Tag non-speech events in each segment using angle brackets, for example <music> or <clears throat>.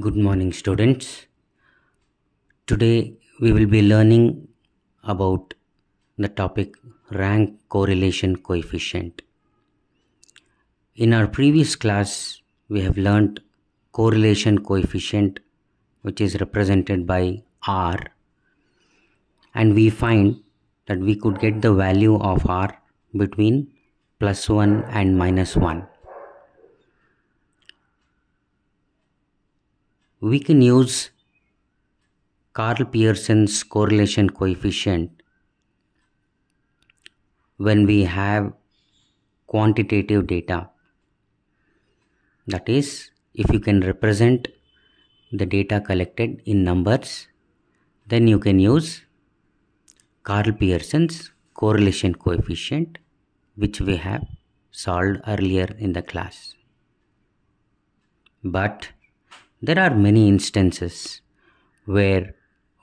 Good morning, students. Today we will be learning about the topic rank correlation coefficient. In our previous class, we have learnt correlation coefficient, which is represented by R, and we find that we could get the value of R between plus 1 and minus 1. We can use Karl Pearson's correlation coefficient when we have quantitative data. That is, if you can represent the data collected in numbers, then you can use Karl Pearson's correlation coefficient, which we have solved earlier in the class. But there are many instances where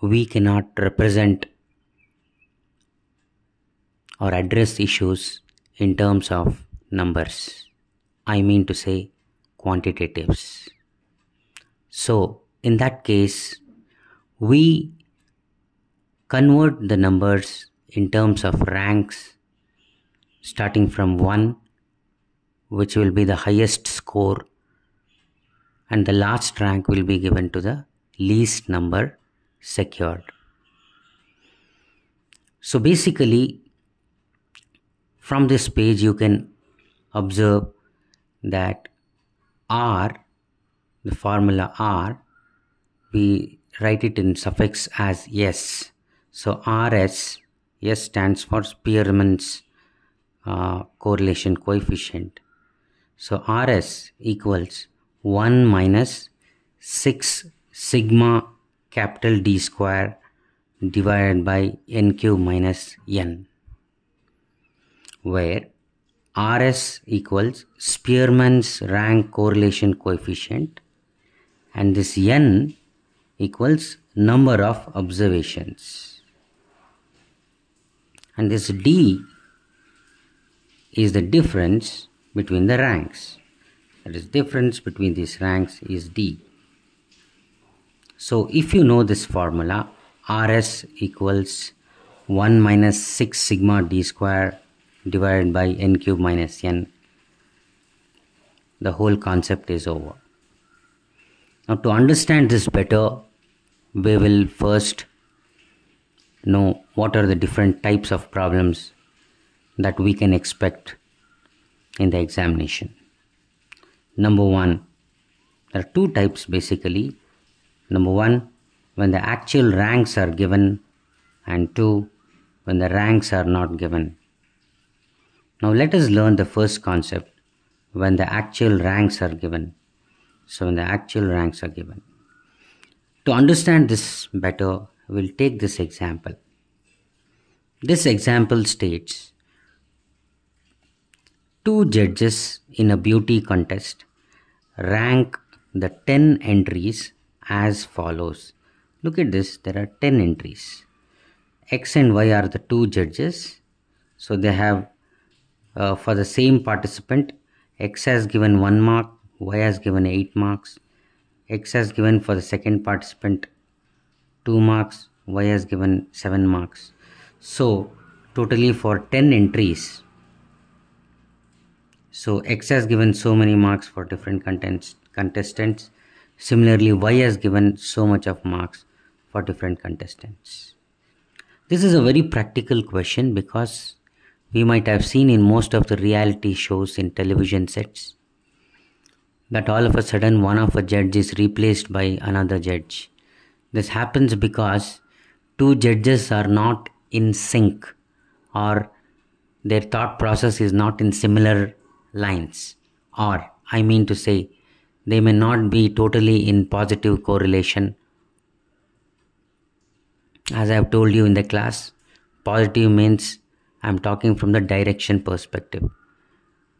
we cannot represent or address issues in terms of numbers. I mean to say quantitatives. So, in that case, we convert the numbers in terms of ranks starting from 1, which will be the highest score, and the last rank will be given to the least number secured. So, basically, from this page, you can observe that R, the formula R, we write it in suffix as S. So RS, S stands for Spearman's uh, correlation coefficient. So RS equals 1 minus 6 sigma capital D square divided by N cube minus N where RS equals Spearman's rank correlation coefficient and this N equals number of observations. And this D is the difference between the ranks that is difference between these ranks is D. So if you know this formula RS equals 1 minus 6 sigma D square divided by n cube minus n. The whole concept is over. Now to understand this better we will first know what are the different types of problems that we can expect in the examination number one there are two types basically number one when the actual ranks are given and two when the ranks are not given now let us learn the first concept when the actual ranks are given. So when the actual ranks are given. To understand this better, we'll take this example. This example states two judges in a beauty contest rank the 10 entries as follows. Look at this, there are 10 entries. X and Y are the two judges. So they have uh, for the same participant x has given 1 mark y has given 8 marks x has given for the second participant 2 marks y has given 7 marks so totally for 10 entries so x has given so many marks for different contents contestants similarly y has given so much of marks for different contestants this is a very practical question because we might have seen in most of the reality shows in television sets that all of a sudden one of a judge is replaced by another judge. This happens because two judges are not in sync or their thought process is not in similar lines or I mean to say they may not be totally in positive correlation. As I have told you in the class, positive means I'm talking from the direction perspective.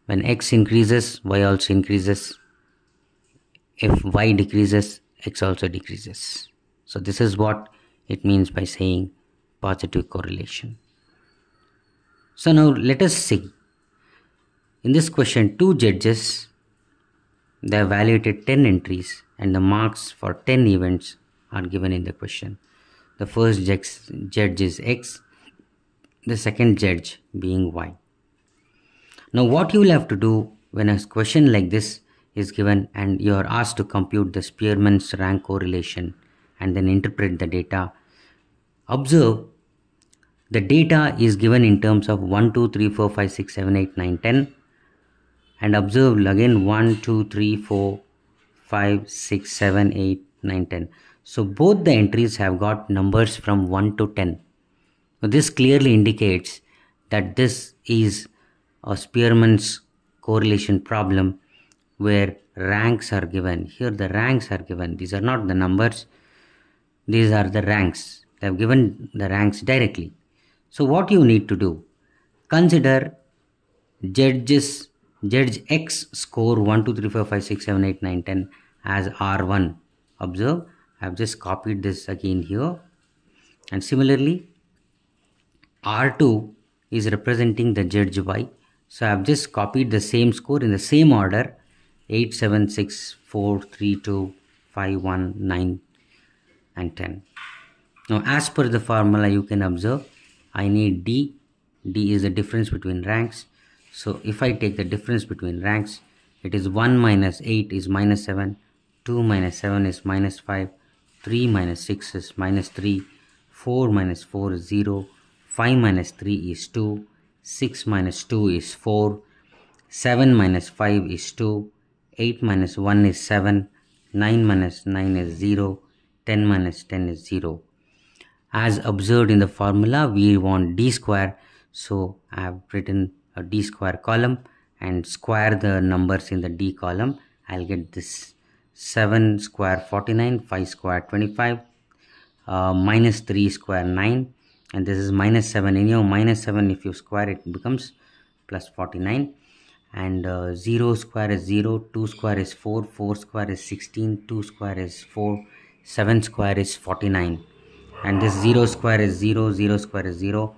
When x increases, y also increases. If y decreases, x also decreases. So, this is what it means by saying positive correlation. So, now let us see. In this question, two judges they evaluated 10 entries and the marks for 10 events are given in the question. The first judge is X, the second judge being Y. Now what you will have to do when a question like this is given and you are asked to compute the Spearman's rank correlation and then interpret the data, observe the data is given in terms of 1, 2, 3, 4, 5, 6, 7, 8, 9, 10 and observe again 1, 2, 3, 4, 5, 6, 7, 8, 9, 10. So both the entries have got numbers from 1 to 10. So this clearly indicates that this is a Spearman's correlation problem where ranks are given. Here the ranks are given. These are not the numbers. These are the ranks. They have given the ranks directly. So what you need to do? Consider judges judge X score 1, 2, 3, 4, 5, 6, 7, 8, 9, 10 as R1. Observe, I have just copied this again here. And similarly, R2 is representing the judge Y. So I have just copied the same score in the same order 8, 7, 6, 4, 3, 2, 5, 1, 9 and 10. Now as per the formula you can observe I need D. D is the difference between ranks. So if I take the difference between ranks, it is 1 minus 8 is minus 7, 2 minus 7 is minus 5, 3 minus 6 is minus 3, 4 minus 4 is 0, 5 minus 3 is 2, 6 minus 2 is 4, 7 minus 5 is 2, 8 minus 1 is 7, 9 minus 9 is 0, 10 minus 10 is 0 as observed in the formula we want d square. So I have written a d square column and square the numbers in the d column. I'll get this 7 square 49 5 square 25 uh, minus 3 square 9 and this is minus 7 in your minus 7 if you square it becomes plus 49 and uh, 0 square is 0 2 square is 4 4 square is 16 2 square is 4 7 square is 49 and this 0 square is 0 0 square is 0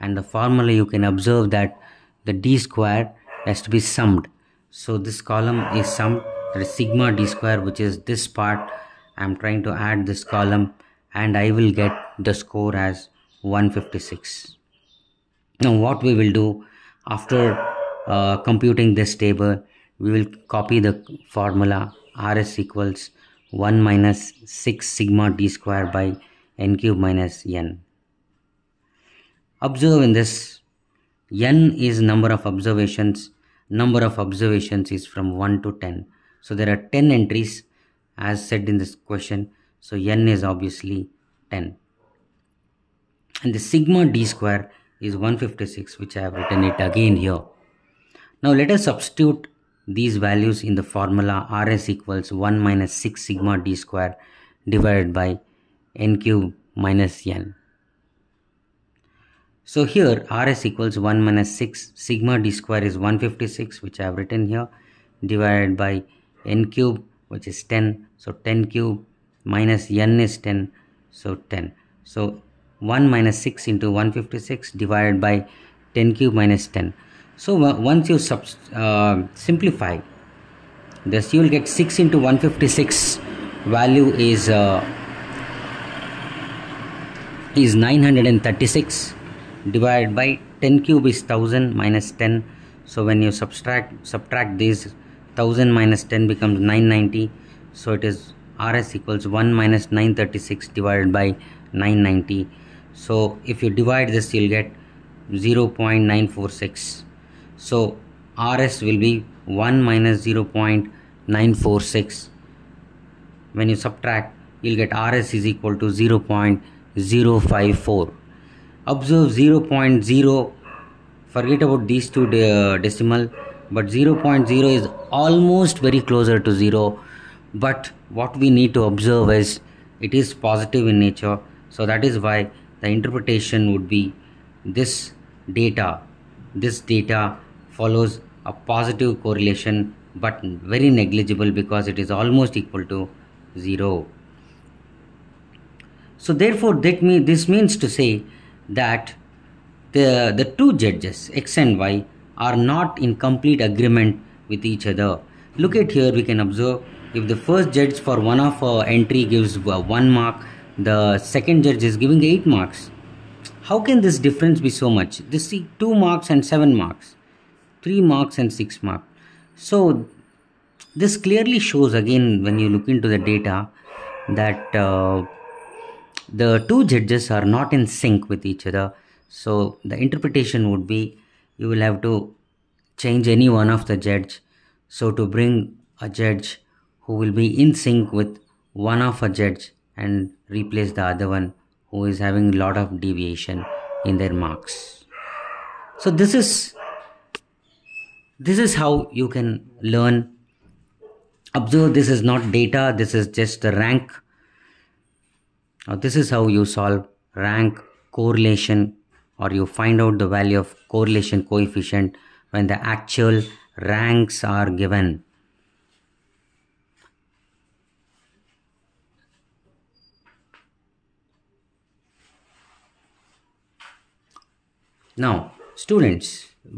and the formula you can observe that the d square has to be summed so this column is summed that is sigma d square which is this part. I'm trying to add this column and i will get the score as 156 now what we will do after uh, computing this table we will copy the formula rs equals 1 minus 6 sigma d square by n cube minus n. Observe in this, n is number of observations, number of observations is from 1 to 10. So there are 10 entries as said in this question. So n is obviously 10. And the sigma d square is 156 which I have written it again here. Now let us substitute these values in the formula rs equals 1 minus 6 sigma d square divided by n cube minus n. So here Rs equals 1 minus 6 sigma d square is 156 which I have written here divided by n cube which is 10 so 10 cube minus n is 10 so 10 so 1 minus 6 into 156 divided by 10 cube minus 10 so once you uh, simplify this you will get 6 into 156 value is uh, is 936 divided by 10 cube is 1000 minus 10 so when you subtract subtract this 1000 minus 10 becomes 990 so it is rs equals 1 minus 936 divided by 990 so if you divide this you'll get 0.946 so rs will be 1 minus 0.946 when you subtract you'll get rs is equal to 0. 054 observe 0.0 forget about these two de uh, decimal. But 0.0 is almost very closer to 0 but what we need to observe is it is positive in nature. So that is why the interpretation would be this data. This data follows a positive correlation but very negligible because it is almost equal to 0 so therefore that mean, this means to say that the, the two judges x and y are not in complete agreement with each other. look at here we can observe if the first judge for one of uh, entry gives uh, one mark the second judge is giving eight marks. How can this difference be so much? This see two marks and seven marks three marks and six marks. So this clearly shows again when you look into the data that uh, the two judges are not in sync with each other. So the interpretation would be you will have to change any one of the judge. So to bring a judge who will be in sync with one of a judge and replace the other one who is having a lot of deviation in their marks. So this is this is how you can learn. Observe this is not data this is just the rank now this is how you solve rank correlation or you find out the value of correlation coefficient when the actual ranks are given now students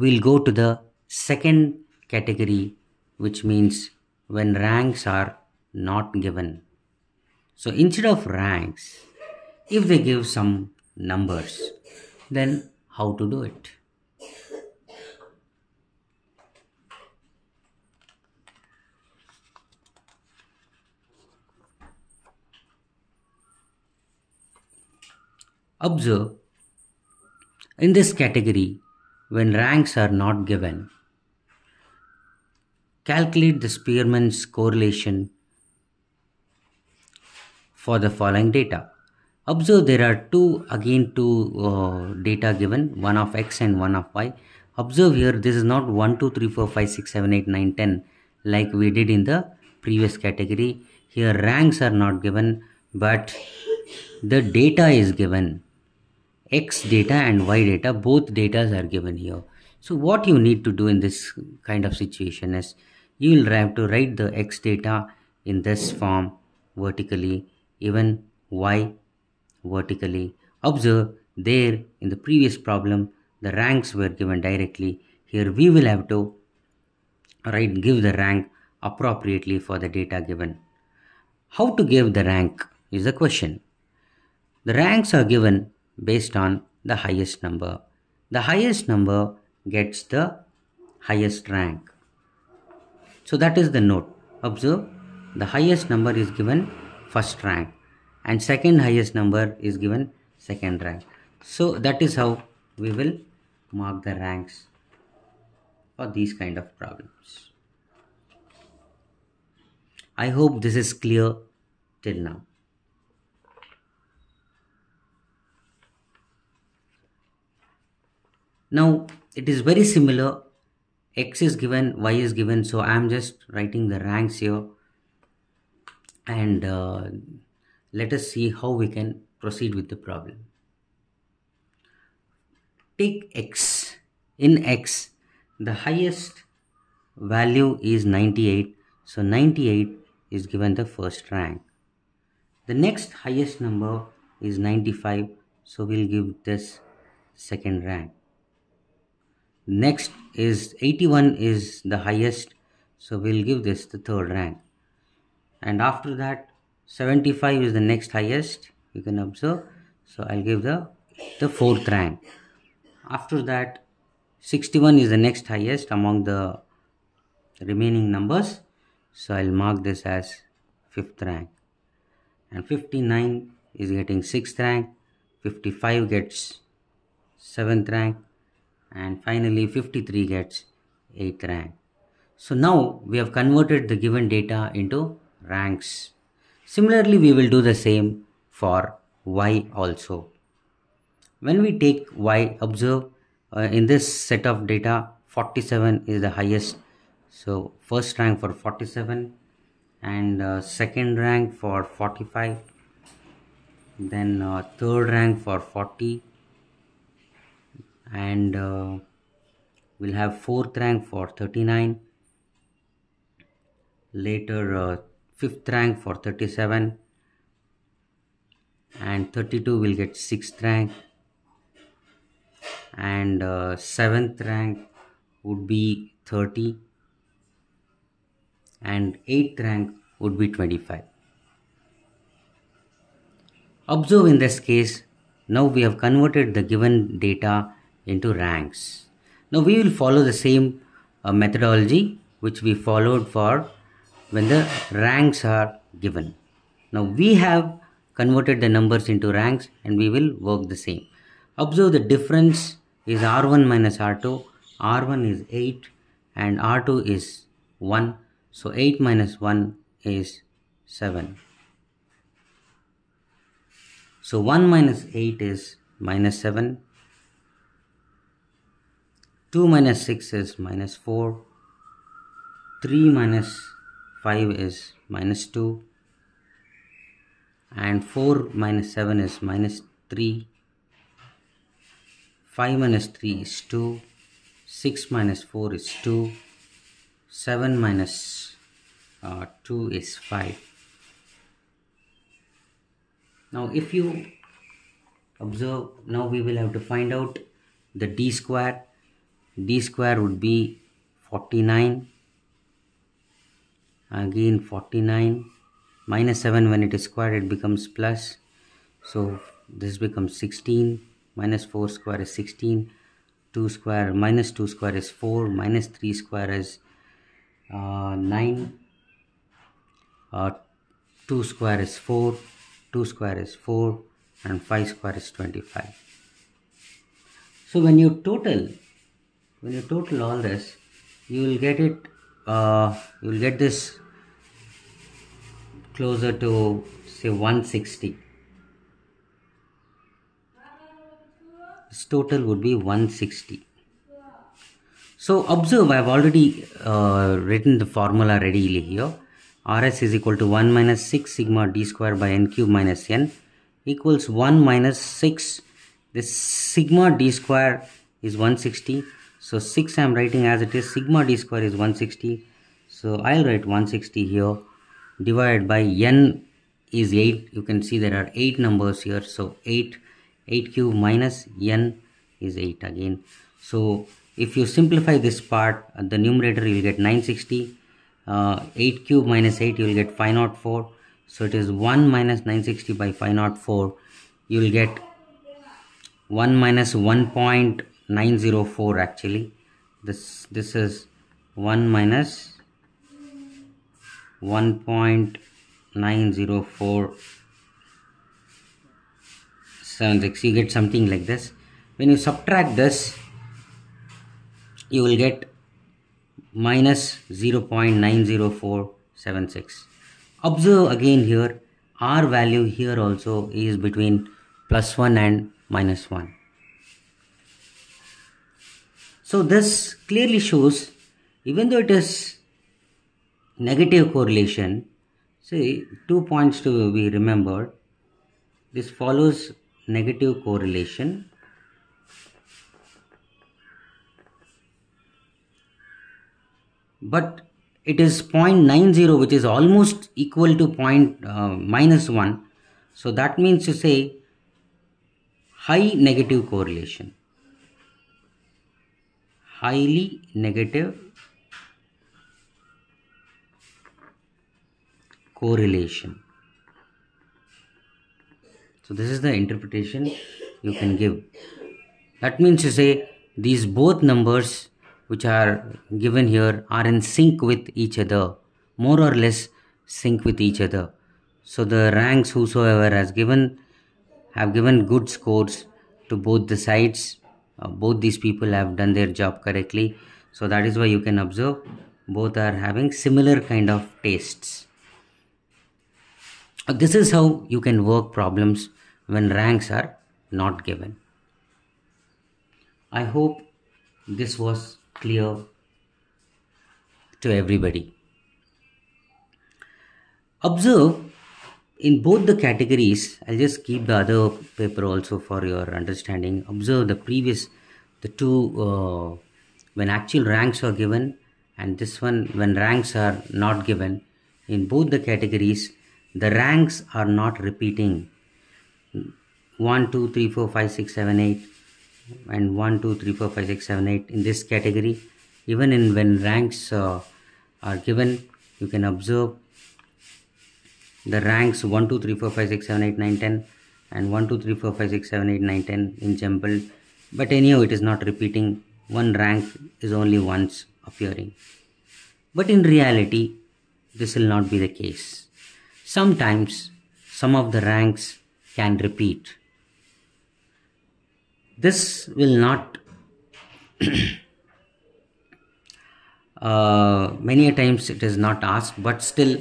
we'll go to the second category which means when ranks are not given. So instead of ranks, if they give some numbers, then how to do it? Observe, in this category, when ranks are not given, Calculate the Spearman's correlation for the following data. Observe there are two, again two uh, data given, one of x and one of y. Observe here, this is not 1, 2, 3, 4, 5, 6, 7, 8, 9, 10 like we did in the previous category. Here ranks are not given, but the data is given. X data and Y data, both data are given here. So what you need to do in this kind of situation is you will have to write the x data in this form vertically even y vertically. Observe there in the previous problem the ranks were given directly. Here we will have to write give the rank appropriately for the data given. How to give the rank is the question. The ranks are given based on the highest number. The highest number gets the highest rank. So that is the note. Observe the highest number is given first rank and second highest number is given second rank. So that is how we will mark the ranks for these kind of problems. I hope this is clear till now. Now it is very similar x is given y is given so i'm just writing the ranks here and uh, let us see how we can proceed with the problem. Take x. In x the highest value is 98 so 98 is given the first rank. The next highest number is 95 so we'll give this second rank. Next is 81 is the highest. So we'll give this the third rank and after that 75 is the next highest you can observe. So i'll give the the fourth rank. After that 61 is the next highest among the remaining numbers. So i'll mark this as fifth rank. And 59 is getting sixth rank. 55 gets seventh rank. And finally 53 gets 8th rank. So now we have converted the given data into ranks. Similarly, we will do the same for y also. When we take y, observe uh, in this set of data 47 is the highest. So first rank for 47 and uh, second rank for 45 then uh, third rank for 40 and uh, we'll have fourth rank for 39 later uh, fifth rank for 37 and 32 will get sixth rank and uh, seventh rank would be 30 and 8th rank would be 25. Observe in this case, now we have converted the given data into ranks. Now we will follow the same uh, methodology which we followed for when the ranks are given. Now we have converted the numbers into ranks and we will work the same. Observe the difference is R1 minus R2. R1 is 8 and R2 is 1. So 8 minus 1 is 7. So 1 minus 8 is minus 7. 2 minus 6 is minus 4. 3 minus 5 is minus 2. And 4 minus 7 is minus 3. 5 minus 3 is 2. 6 minus 4 is 2. 7 minus, uh, 2 is 5. Now if you observe, now we will have to find out the d square. d square would be 49. Again 49 minus 7 when it is squared it becomes plus. So this becomes 16 minus 4 square is 16 2 square minus 2 square is 4 minus 3 square is uh, 9 uh, 2 square is 4 2 square is 4 and 5 square is 25 so when you total when you total all this you will get it uh, you will get this closer to say 160 this total would be 160 so observe I have already uh, written the formula readily here Rs is equal to 1 minus 6 sigma d square by n cube minus n equals 1 minus 6. This sigma d square is 160. So 6 I am writing as it is. Sigma d square is 160. So I'll write 160 here divided by n is 8. You can see there are 8 numbers here. So 8, 8 cube minus n is 8 again. So if you simplify this part, the numerator you will get 960 uh, 8 cube minus 8 you will get 504 so it is 1 minus 960 by 504 you will get 1 minus 1.904 actually this this is 1 minus 1.904 76 you get something like this when you subtract this you will get minus 0.90476. Observe again here, R value here also is between plus 1 and minus 1. So this clearly shows even though it is negative correlation, see two points to be remembered. This follows negative correlation. But it is 0.90 which is almost equal to point uh, minus 1 so that means to say high negative correlation. Highly negative correlation. So this is the interpretation you can give. That means to say these both numbers which are given here are in sync with each other more or less sync with each other. So the ranks whosoever has given have given good scores to both the sides. Uh, both these people have done their job correctly. So that is why you can observe both are having similar kind of tastes this is how you can work problems when ranks are not given i hope this was clear to everybody. Observe in both the categories, I'll just keep the other paper also for your understanding. Observe the previous, the two, uh, when actual ranks are given and this one when ranks are not given. In both the categories, the ranks are not repeating. 1, 2, 3, 4, 5, 6, 7, 8 and 1 2 3 4 5 6 7 8 in this category. Even in when ranks uh, are given you can observe the ranks 1 2 3 4 5 6 7 8 9 10 and 1 2 3 4 5 6 7 8 9 10 in jumbled but anyhow it is not repeating. One rank is only once appearing. But in reality this will not be the case sometimes some of the ranks can repeat. This will not <clears throat> uh, many a times it is not asked but still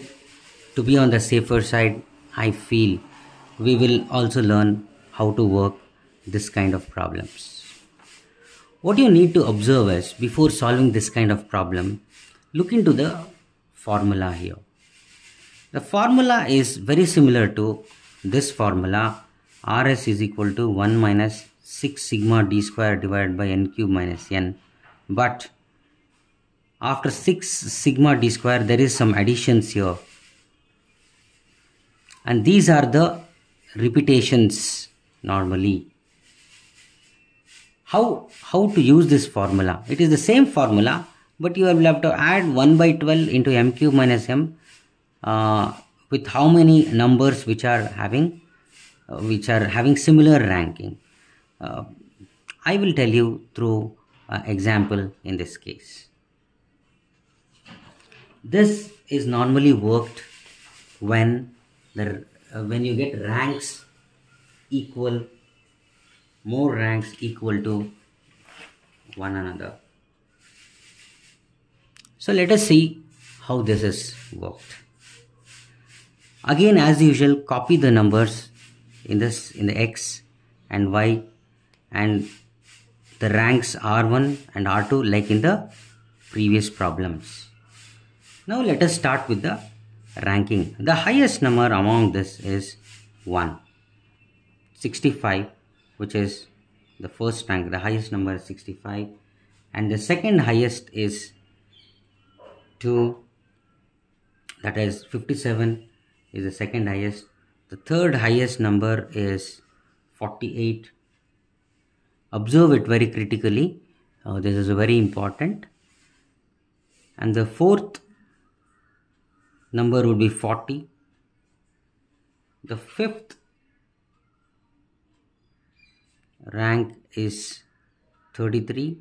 to be on the safer side i feel we will also learn how to work this kind of problems. What you need to observe is before solving this kind of problem look into the formula here the formula is very similar to this formula. Rs is equal to 1 minus 6 sigma d square divided by n cube minus n. But after 6 sigma d square there is some additions here. And these are the repetitions normally. How how to use this formula? It is the same formula but you will have to add 1 by 12 into m cube minus m with how many numbers which are having uh, which are having similar ranking. Uh, i will tell you through example in this case. This is normally worked when the uh, when you get ranks equal more ranks equal to one another. So let us see how this is worked again as usual copy the numbers in this in the x and y and the ranks r1 and r2 like in the previous problems now let us start with the ranking. The highest number among this is 1. 65 which is the first rank. The highest number is 65 and the second highest is 2 that is 57 is the second highest. The third highest number is 48. Observe it very critically. Uh, this is very important. And the fourth number would be 40 the fifth rank is 33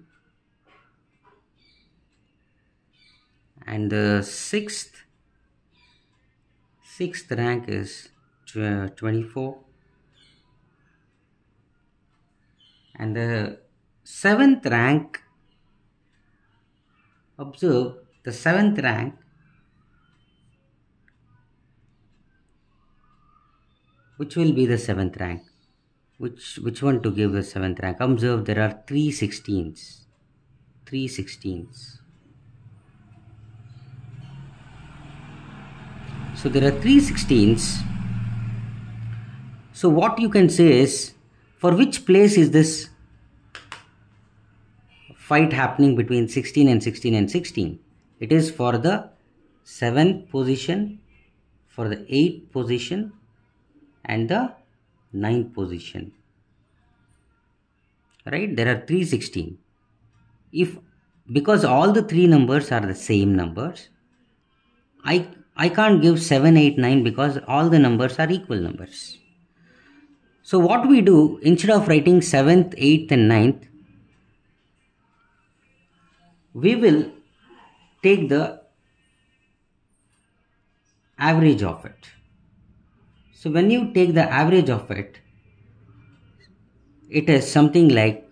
and the sixth sixth rank is 24 and the seventh rank observe the seventh rank which will be the seventh rank? Which which one to give the seventh rank? Observe there are three 16s three 16s so there are three 16s so what you can say is for which place is this fight happening between 16 and 16 and 16 it is for the 7th position for the 8th position and the ninth position. Right? There are 316 if because all the three numbers are the same numbers i i can't give 7 8 9 because all the numbers are equal numbers. So what we do instead of writing 7th 8th and 9th we will take the average of it. So when you take the average of it, it is something like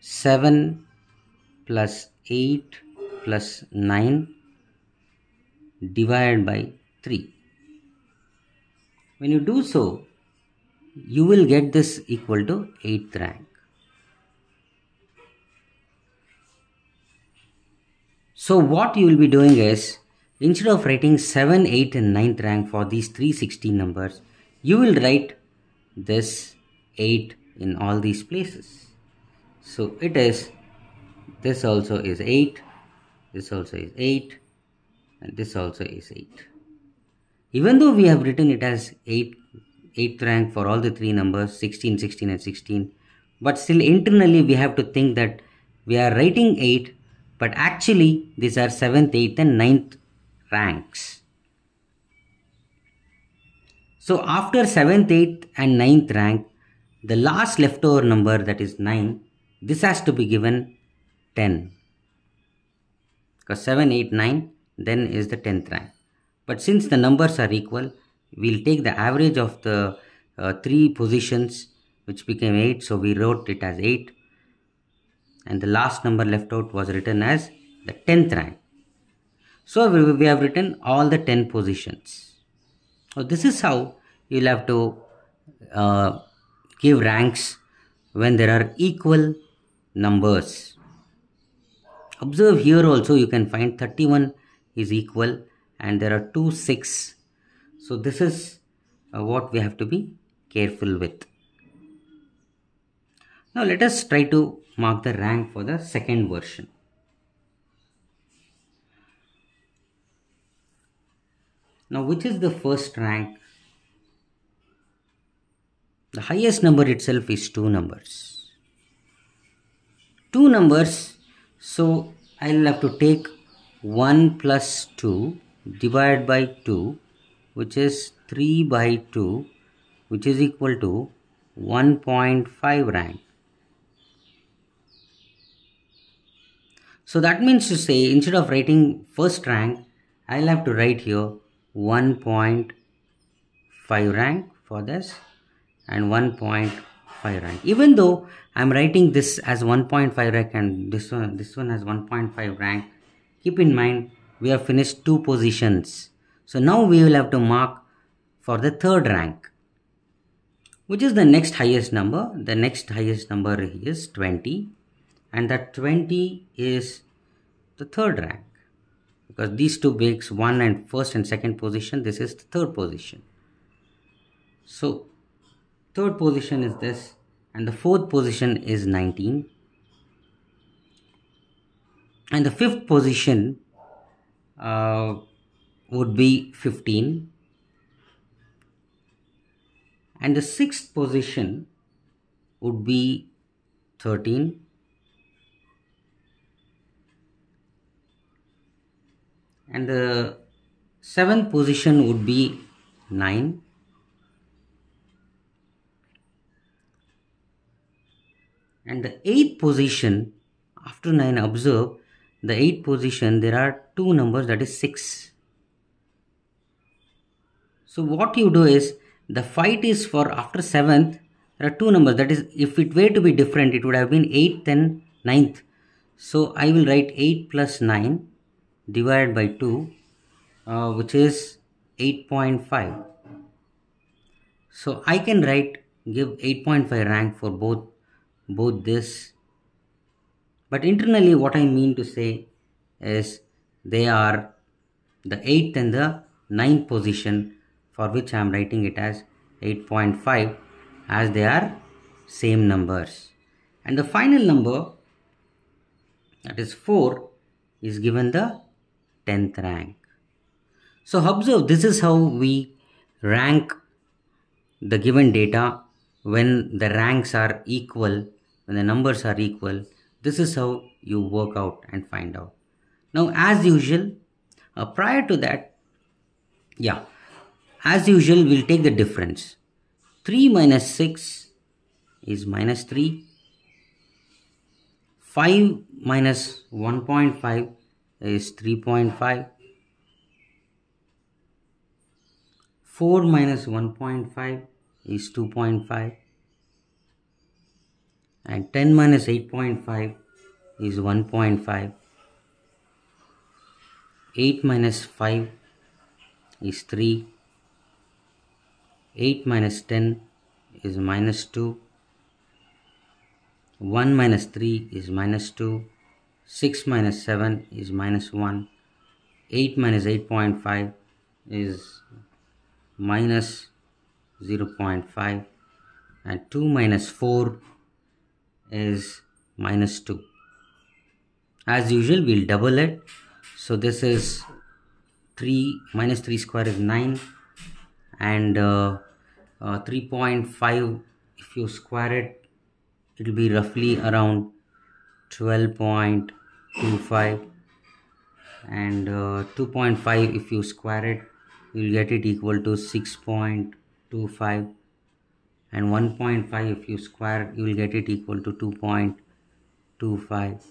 7 plus 8 plus 9 divided by 3. When you do so, you will get this equal to 8th rank. So what you will be doing is, instead of writing 7, 8 and 9th rank for these 316 numbers, you will write this 8 in all these places so it is this also is 8 this also is 8 and this also is 8 even though we have written it as 8 8th rank for all the three numbers 16 16 and 16 but still internally we have to think that we are writing 8 but actually these are 7th 8th and 9th ranks. So after 7th, 8th and 9th rank, the last leftover number that is 9, this has to be given 10. Because 7, 8, 9 then is the 10th rank. But since the numbers are equal, we'll take the average of the uh, three positions which became 8. So we wrote it as 8 and the last number left out was written as the 10th rank. So we, we have written all the 10 positions. So this is how you'll have to uh, give ranks when there are equal numbers. Observe here also you can find 31 is equal and there are two 6. So this is uh, what we have to be careful with. Now let us try to mark the rank for the second version. Now which is the first rank? The highest number itself is two numbers. Two numbers, so I'll have to take 1 plus 2 divided by 2 which is 3 by 2 which is equal to 1.5 rank. So that means to say instead of writing first rank, I'll have to write here 1.5 rank for this and 1.5 rank. Even though I'm writing this as 1.5 rank and this one, this one has 1.5 rank, keep in mind we have finished two positions. So now we will have to mark for the third rank which is the next highest number. The next highest number is 20 and that 20 is the third rank because these two makes one and first and second position this is the third position so third position is this and the fourth position is 19 and the fifth position uh, would be 15 and the sixth position would be 13 and the seventh position would be 9 and the eighth position after 9 observe the eighth position there are two numbers that is 6 so what you do is the fight is for after 7th there are two numbers that is if it were to be different it would have been 8th and 9th so I will write 8 plus 9 divided by 2 uh, which is 8.5 so I can write give 8.5 rank for both both this but internally what I mean to say is they are the 8th and the 9th position for which I am writing it as 8.5 as they are same numbers and the final number that is 4 is given the 10th rank. So observe this is how we rank the given data when the ranks are equal, when the numbers are equal. This is how you work out and find out. Now as usual, uh, prior to that, yeah, as usual we'll take the difference. 3 minus 6 is minus 3. 5 minus 1.5 is 3.5 4 minus 1.5 is 2.5 and 10 minus 8.5 is 1.5 8 minus 5 is 3 8 minus 10 is minus 2 1 minus 3 is minus 2 6 minus 7 is minus 1 8 minus 8.5 is minus 0.5 and 2 minus 4 is minus 2 as usual we'll double it. So this is 3 minus 3 square is 9 and uh, uh, 3.5 if you square it it will be roughly around 12.25 and uh, 2.5 if you square it you will get it equal to 6.25 and 1.5 if you square you will get it equal to 2.25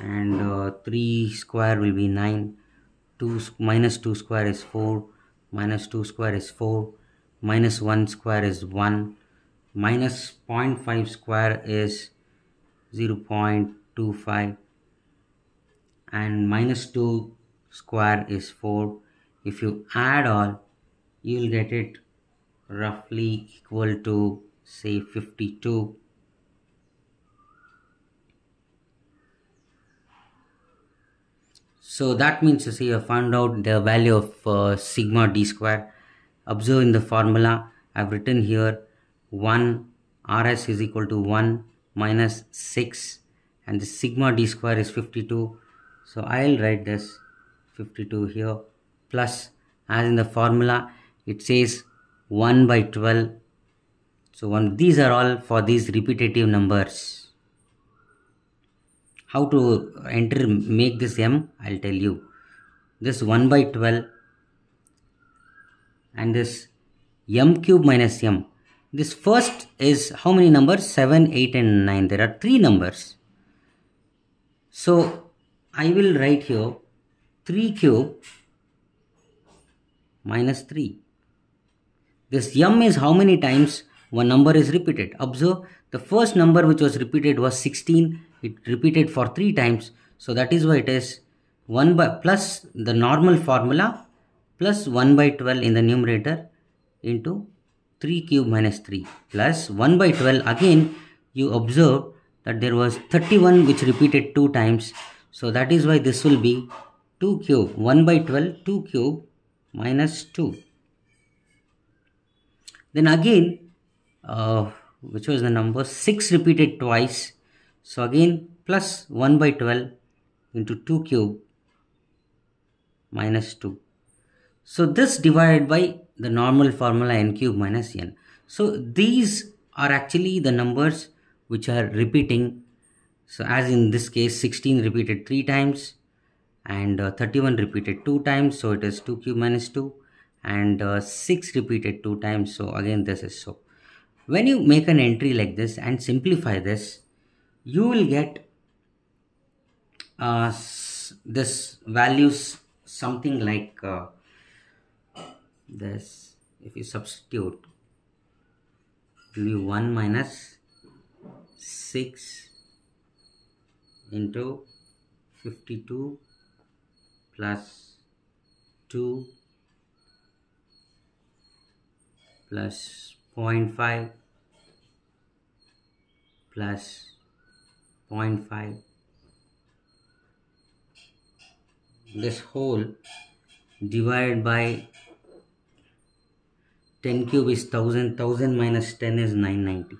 and uh, 3 square will be 9 2 minus 2 square is 4 minus 2 square is 4 minus 1 square is 1 minus 0.5 square is 0.25 and minus 2 square is 4 if you add all you will get it roughly equal to say 52 so that means to say you have found out the value of uh, sigma d square. Observe in the formula. I've written here 1 rs is equal to 1 minus 6 and the sigma d square is 52 so I'll write this 52 here. Plus as in the formula it says 1 by 12 so one these are all for these repetitive numbers. How to enter make this m? I'll tell you. This 1 by 12 and this m cube minus m. This first is how many numbers? 7 8 and 9 there are three numbers. So i will write here 3 cube minus 3 this m is how many times one number is repeated. Observe the first number which was repeated was 16 it repeated for three times. So that is why it is 1 by plus the normal formula plus 1 by 12 in the numerator into 3 cube minus 3 plus 1 by 12 again you observe that there was 31 which repeated two times. So that is why this will be 2 cube 1 by 12 2 cube minus 2 then again uh, which was the number 6 repeated twice so again plus 1 by 12 into 2 cube minus 2. So this divided by the normal formula n cube minus n. So these are actually the numbers which are repeating. So as in this case 16 repeated 3 times and uh, 31 repeated 2 times. So it is 2 cube minus 2 and uh, 6 repeated 2 times. So again this is so. When you make an entry like this and simplify this, you will get uh, this values something like uh, this if you substitute it will be 1 minus 6 into 52 plus 2 plus 0.5 plus 0.5 this whole divided by 10 cube is 1000 1000 minus 10 is 990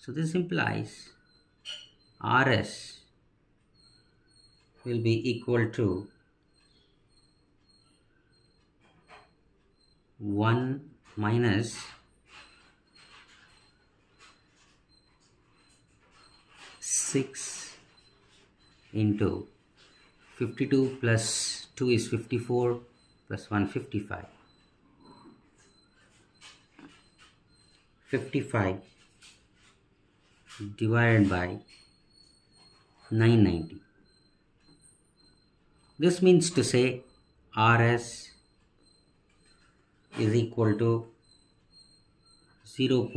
so this implies rs will be equal to 1 minus 6 into 52 plus 2 is 54 plus 1 55 55 divided by 990 this means to say rs is equal to 0.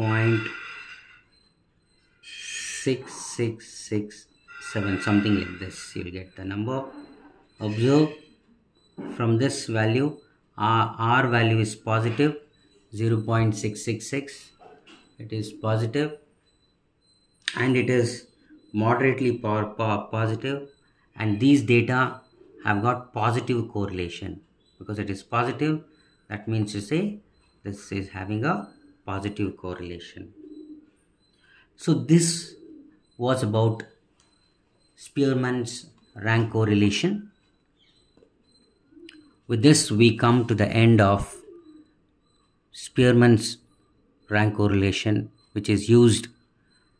6667 something like this you'll get the number observe from this value our, r value is positive 0.666 it is positive and it is moderately positive and these data have got positive correlation because it is positive that means to say this is having a positive correlation so this was about Spearman's rank correlation. With this, we come to the end of Spearman's rank correlation, which is used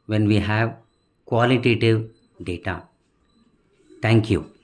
when we have qualitative data. Thank you.